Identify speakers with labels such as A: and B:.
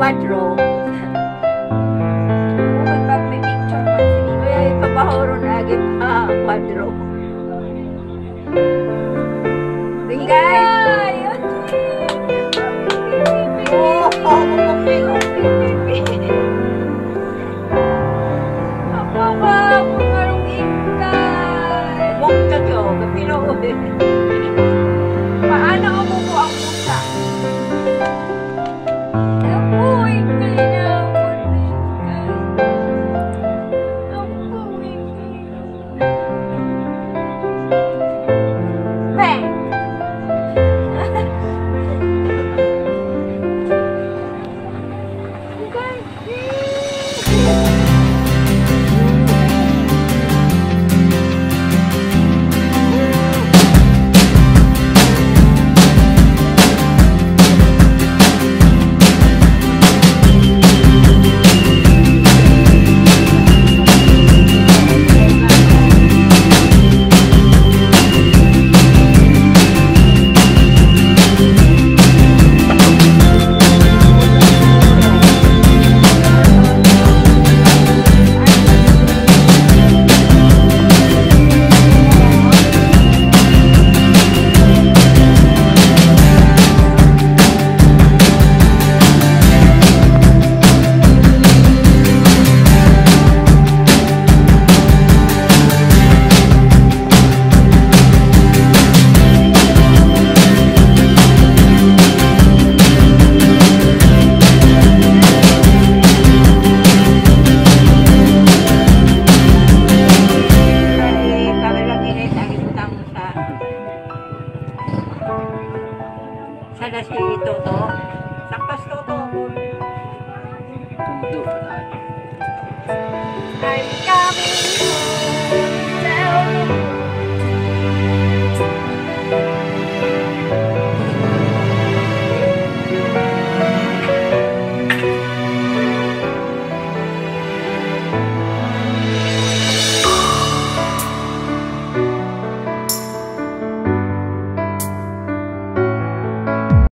A: kwadro.
B: Magpapipicture pa sige.
A: Kaya ipapahoro na agad ah, kwadro. Tingay!
B: Ay,
A: Oh, okay, okay.
B: Papa, marong ingkay.
A: Mok sa nasi Toto. Saktas Toto ako.
C: Tudo